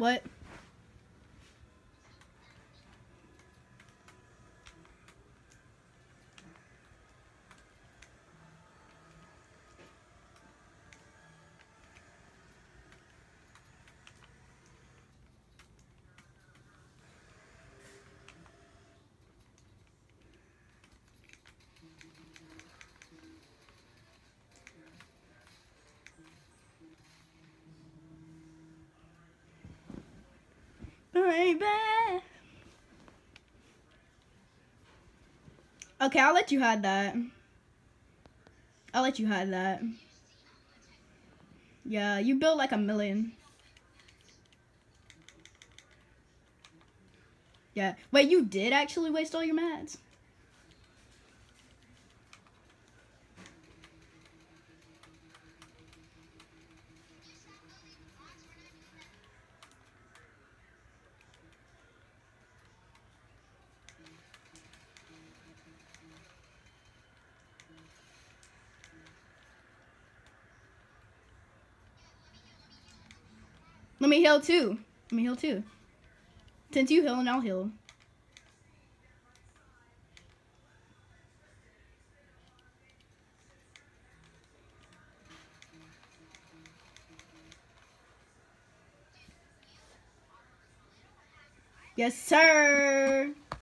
What? Baby. Okay, I'll let you hide that. I'll let you hide that. Yeah, you built like a million. Yeah. Wait, you did actually waste all your mats? Let me heal too. Let me heal too. Since you heal and I'll heal. Yes, sir.